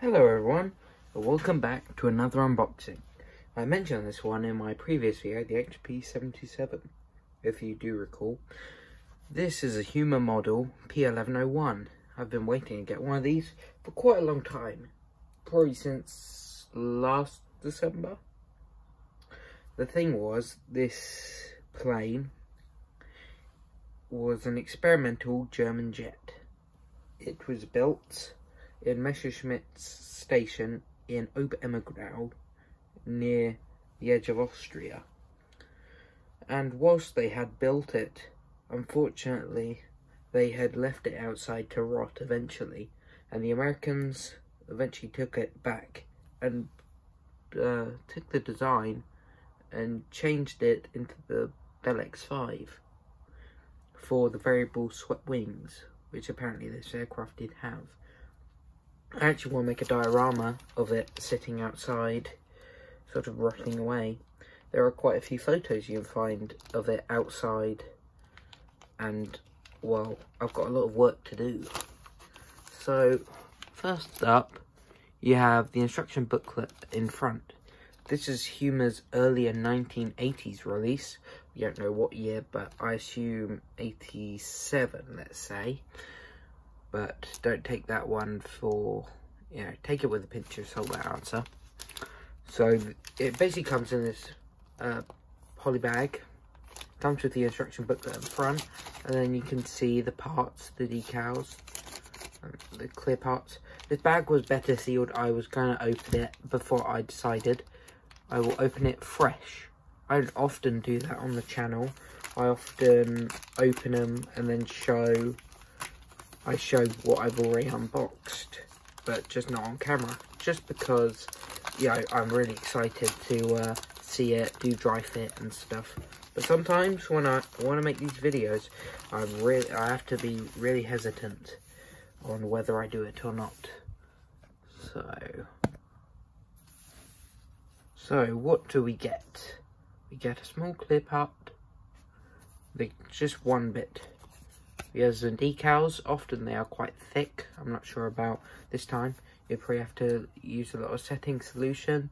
Hello everyone, and welcome back to another unboxing. I mentioned this one in my previous video, the XP77, if you do recall. This is a Huma model P1101. I've been waiting to get one of these for quite a long time, probably since last December. The thing was, this plane was an experimental German jet. It was built in Messerschmitt's station in Oberammergau near the edge of Austria. And whilst they had built it, unfortunately, they had left it outside to rot eventually, and the Americans eventually took it back and uh, took the design and changed it into the Bell X5 for the variable swept wings, which apparently this aircraft did have. I actually want to make a diorama of it sitting outside, sort of rotting away. There are quite a few photos you can find of it outside, and, well, I've got a lot of work to do. So, first up, you have the instruction booklet in front. This is Huma's earlier 1980s release. We don't know what year, but I assume 87, let's say but don't take that one for, you know, take it with a pinch of salt, that answer. So it basically comes in this uh, poly bag, comes with the instruction booklet in front, and then you can see the parts, the decals, the clear parts. This bag was better sealed. I was going to open it before I decided. I will open it fresh. I don't often do that on the channel. I often open them and then show I show what I've already unboxed, but just not on camera. Just because, yeah, I'm really excited to uh, see it, do dry fit and stuff. But sometimes when I want to make these videos, I'm really, I have to be really hesitant on whether I do it or not. So, so what do we get? We get a small clear part, just one bit because the decals, often they are quite thick. I'm not sure about this time. You probably have to use a lot of setting solution.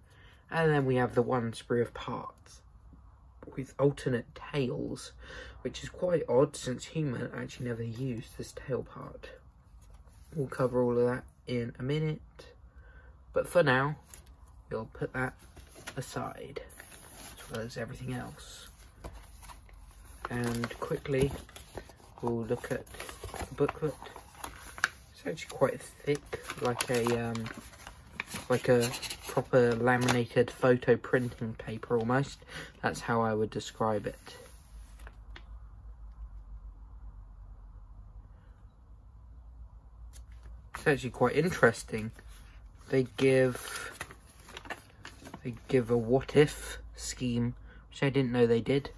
And then we have the one sprue of parts with alternate tails, which is quite odd since Huma actually never used this tail part. We'll cover all of that in a minute. But for now, we'll put that aside, as well as everything else. And quickly, we'll look at the booklet. It's actually quite thick, like a um, like a proper laminated photo printing paper almost. That's how I would describe it. It's actually quite interesting. They give they give a what if scheme, which I didn't know they did.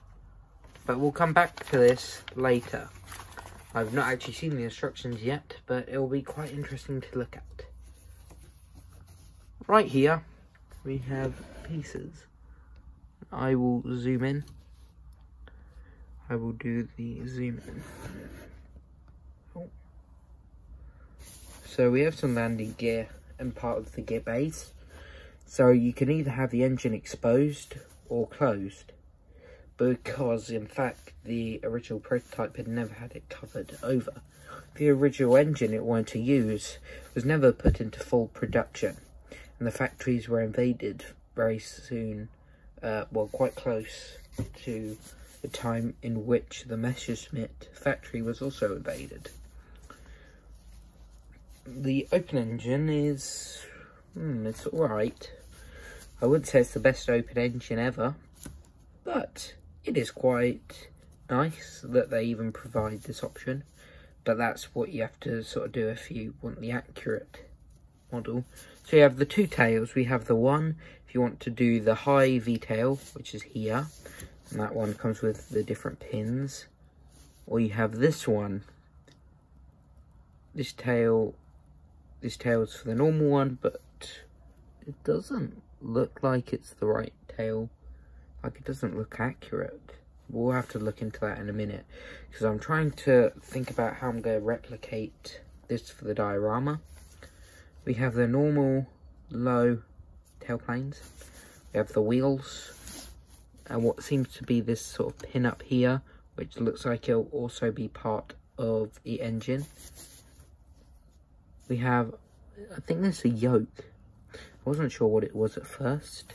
But we'll come back to this later. I've not actually seen the instructions yet, but it will be quite interesting to look at. Right here, we have pieces. I will zoom in. I will do the zoom in. So we have some landing gear and part of the gear base. So you can either have the engine exposed or closed because in fact the original prototype had never had it covered over. The original engine it wanted to use was never put into full production and the factories were invaded very soon, uh, well quite close to the time in which the Messerschmitt factory was also invaded. The open engine is, hmm, it's alright. I wouldn't say it's the best open engine ever, but it is quite nice that they even provide this option, but that's what you have to sort of do if you want the accurate model. So you have the two tails. We have the one, if you want to do the high V-tail, which is here, and that one comes with the different pins. Or you have this one. This tail, this tail's for the normal one, but it doesn't look like it's the right tail like it doesn't look accurate. We'll have to look into that in a minute because I'm trying to think about how I'm going to replicate this for the diorama. We have the normal low tail planes. We have the wheels. And what seems to be this sort of pin up here, which looks like it'll also be part of the engine. We have, I think there's a yoke. I wasn't sure what it was at first.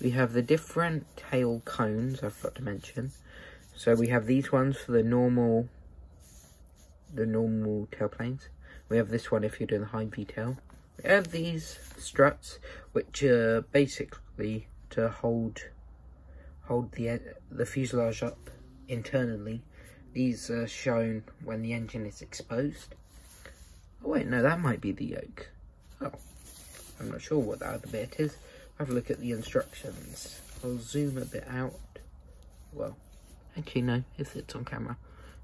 We have the different tail cones, I forgot to mention. So we have these ones for the normal, the normal tail planes. We have this one if you're doing the high V tail. We have these struts, which are basically to hold hold the the fuselage up internally. These are shown when the engine is exposed. Oh wait, no, that might be the yoke. Oh, I'm not sure what that other bit is. Have a look at the instructions. I'll zoom a bit out. Well, actually no, if it's on camera.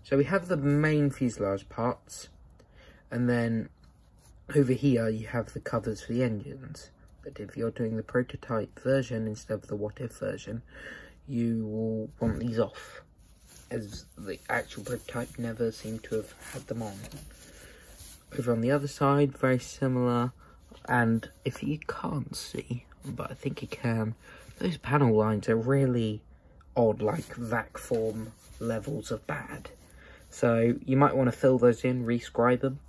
So we have the main fuselage parts, and then over here you have the covers for the engines. But if you're doing the prototype version instead of the what if version, you will want these off as the actual prototype never seemed to have had them on. Over on the other side, very similar, and if you can't see, but I think you can, those panel lines are really odd, like vac form levels of bad. So you might want to fill those in, rescribe them,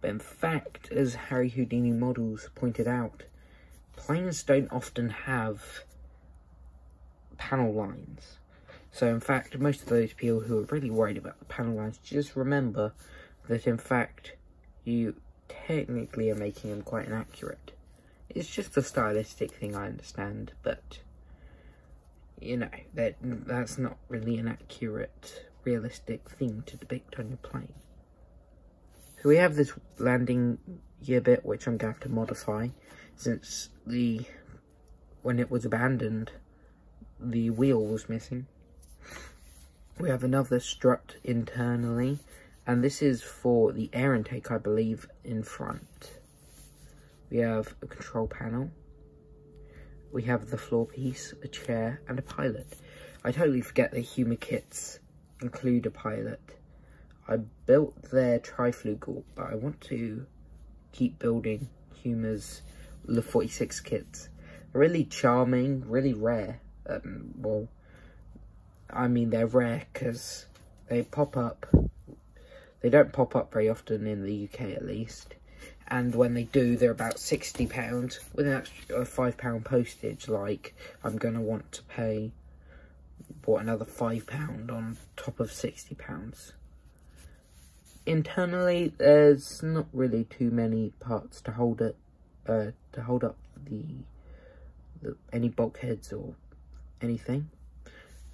but in fact, as Harry Houdini models pointed out, planes don't often have panel lines. So in fact, most of those people who are really worried about the panel lines, just remember that in fact, you technically are making them quite inaccurate. It's just a stylistic thing, I understand, but you know, that that's not really an accurate, realistic thing to depict on your plane. So we have this landing gear bit, which I'm going to have to modify, since the, when it was abandoned, the wheel was missing. We have another strut internally, and this is for the air intake, I believe, in front. We have a control panel. We have the floor piece, a chair, and a pilot. I totally forget that Huma kits include a pilot. I built their Triebflügel, but I want to keep building Huma's the 46 kits. Really charming, really rare. Um, well, I mean they're rare because they pop up they don't pop up very often in the UK at least. And when they do, they're about £60 with an extra £5 postage. Like, I'm going to want to pay, what, another £5 on top of £60. Internally, there's not really too many parts to hold it, uh, to hold up the, the any bulkheads or anything.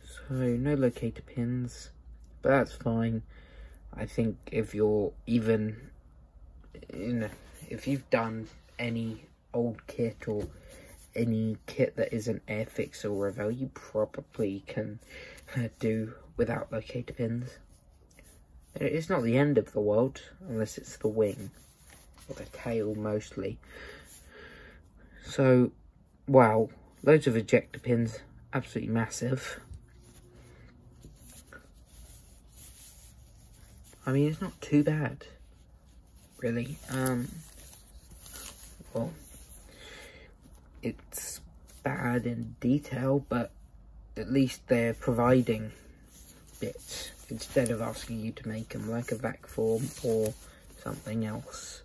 So, no locator pins, but that's fine. I think if you're even, you know, if you've done any old kit or any kit that isn't Airfix or Revell, you probably can uh, do without locator pins. It's not the end of the world, unless it's the wing, or the tail mostly. So, wow, loads of ejector pins, absolutely massive. I mean, it's not too bad, really. Um, well, it's bad in detail, but at least they're providing bits instead of asking you to make them like a vac form or something else.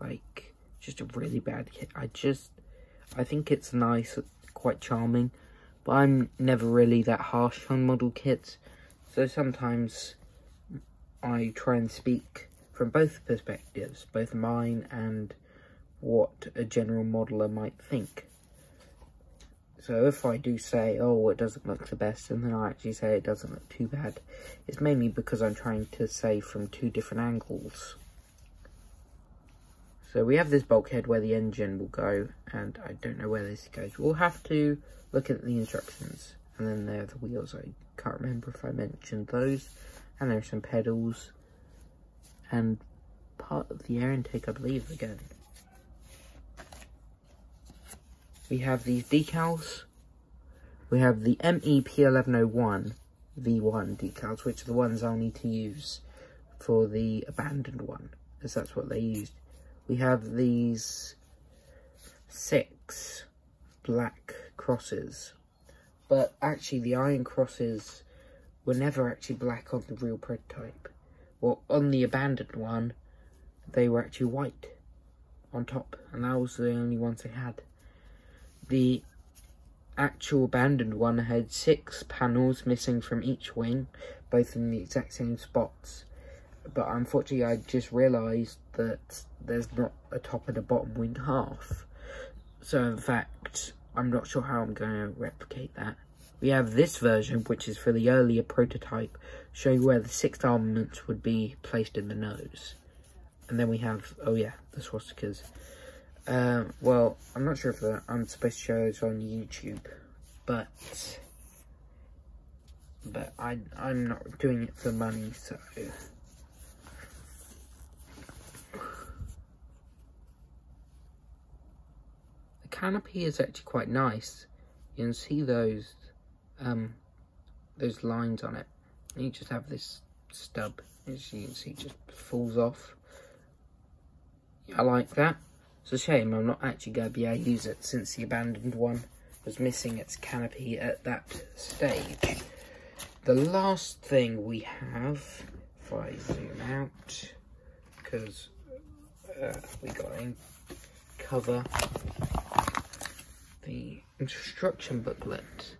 Like, just a really bad kit. I just, I think it's nice, quite charming, but I'm never really that harsh on model kits. So sometimes I try and speak from both perspectives, both mine and what a general modeler might think. So if I do say, oh, it doesn't look the best, and then I actually say it doesn't look too bad, it's mainly because I'm trying to say from two different angles. So we have this bulkhead where the engine will go, and I don't know where this goes. We'll have to look at the instructions. And then there are the wheels. I can't remember if I mentioned those and there are some pedals and part of the air intake I believe again. We have these decals. We have the MEP1101 V1 decals, which are the ones I'll need to use for the abandoned one, as that's what they used. we have these six black crosses. But actually the iron crosses were never actually black on the real prototype. Well, on the abandoned one, they were actually white on top. And that was the only ones they had. The actual abandoned one had six panels missing from each wing, both in the exact same spots. But unfortunately, I just realised that there's not a top and a bottom wing half. So in fact, I'm not sure how I'm going to replicate that. We have this version, which is for the earlier prototype, showing where the six armaments would be placed in the nose. And then we have, oh yeah, the swastikas. Uh, well, I'm not sure if I'm supposed to show it on YouTube, but but I I'm not doing it for money, so. The canopy is actually quite nice. You can see those um those lines on it. And you just have this stub, as you can see, just falls off. I like that. It's a shame I'm not actually going to be able to use it since the abandoned one was missing its canopy at that stage. The last thing we have, if I zoom out, because uh, we got a cover the instruction booklet.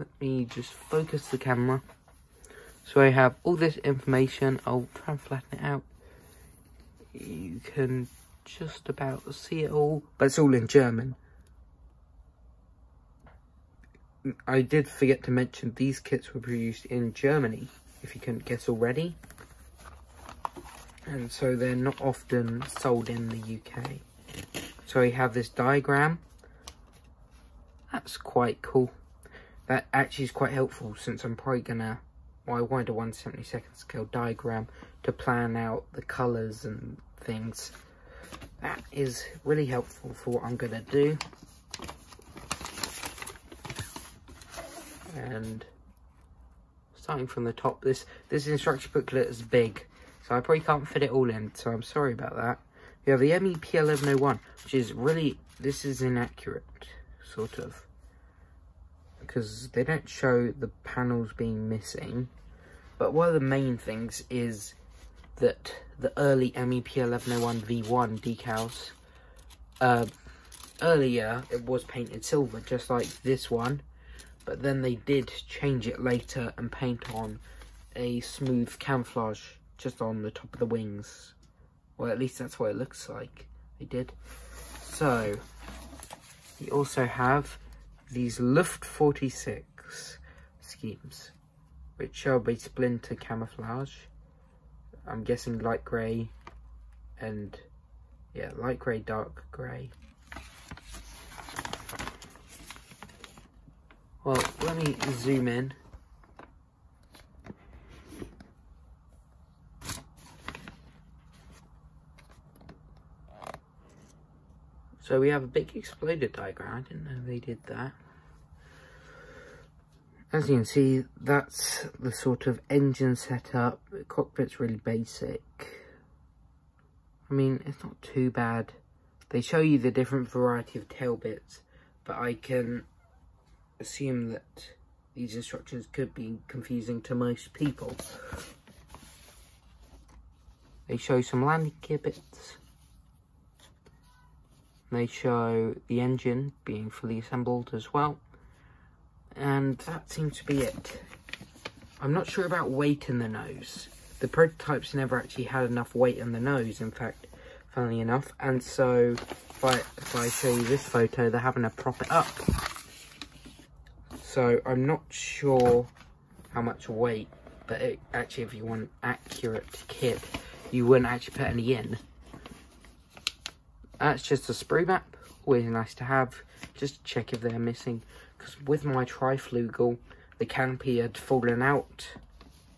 Let me just focus the camera. So I have all this information. I'll try and flatten it out. You can just about see it all, but it's all in German. I did forget to mention these kits were produced in Germany, if you couldn't guess already. And so they're not often sold in the UK. So we have this diagram. That's quite cool. That actually is quite helpful since I'm probably gonna, well I wanted a 172nd scale diagram to plan out the colours and things that is really helpful for what I'm to do. And starting from the top, this, this instruction booklet is big, so I probably can't fit it all in, so I'm sorry about that. We have the MEP 1101, which is really, this is inaccurate, sort of. Because they don't show the panels being missing. But one of the main things is that the early MEP 1101 V1 decals, uh, earlier it was painted silver, just like this one, but then they did change it later and paint on a smooth camouflage just on the top of the wings. Well, at least that's what it looks like. They did. So, we also have these Luft 46 schemes, which are be splinter camouflage. I'm guessing light grey and yeah, light grey, dark grey. Well, let me zoom in. So we have a big exploded diagram. I didn't know they did that. As you can see, that's the sort of engine setup. The cockpit's really basic. I mean, it's not too bad. They show you the different variety of tail bits, but I can assume that these instructions could be confusing to most people. They show some landing gear bits. They show the engine being fully assembled as well. And that seems to be it. I'm not sure about weight in the nose. The prototypes never actually had enough weight in the nose, in fact, funnily enough. And so, if I, if I show you this photo, they're having to prop it up. So, I'm not sure how much weight, but it, actually, if you want an accurate kit, you wouldn't actually put any in. That's just a sprue map, always nice to have, just to check if they're missing because with my Triebflügel, the canopy had fallen out,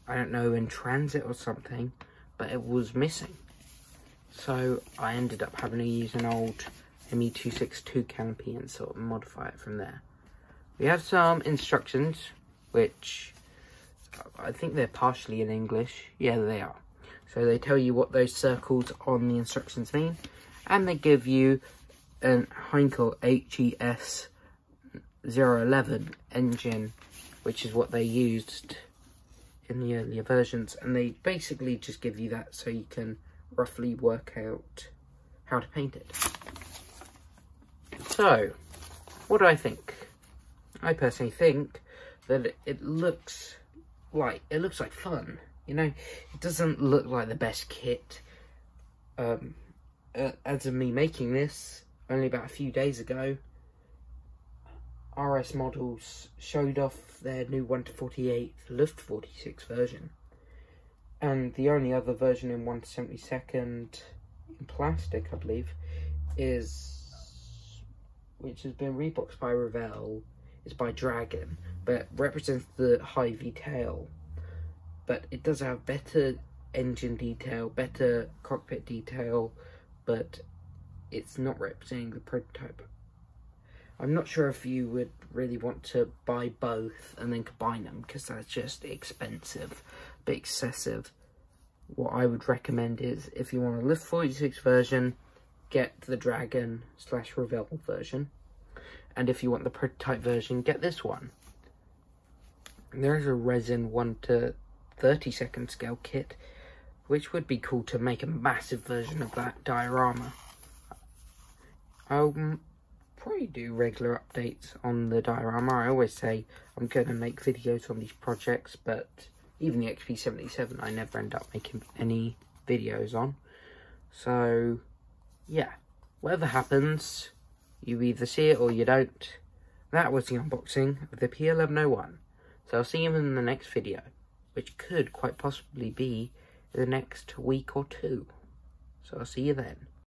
I don't know, in transit or something, but it was missing. So I ended up having to use an old ME262 canopy and sort of modify it from there. We have some instructions, which I think they're partially in English. Yeah, they are. So they tell you what those circles on the instructions mean, and they give you an Heinkel HES 011 engine, which is what they used in the earlier versions, and they basically just give you that so you can roughly work out how to paint it. So, what do I think? I personally think that it looks like it looks like fun. You know, it doesn't look like the best kit. Um, uh, as of me making this only about a few days ago, RS models showed off their new 1 to 48 Luft 46 version. And the only other version in 1 to 72nd in plastic, I believe, is which has been reboxed by Revell, is by Dragon, but represents the high V tail. But it does have better engine detail, better cockpit detail, but it's not representing the prototype. I'm not sure if you would really want to buy both and then combine them because that's just expensive, a bit excessive. What I would recommend is if you want a Luft 46 version, get the Dragon slash Revell version. And if you want the prototype version, get this one. There's a resin 1 to 30 second scale kit, which would be cool to make a massive version of that diorama. I'll probably do regular updates on the diorama. I always say I'm going to make videos on these projects, but even the XP77 I never end up making any videos on. So, yeah, whatever happens, you either see it or you don't. That was the unboxing of the P1101. So I'll see you in the next video, which could quite possibly be the next week or two. So I'll see you then.